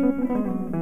Música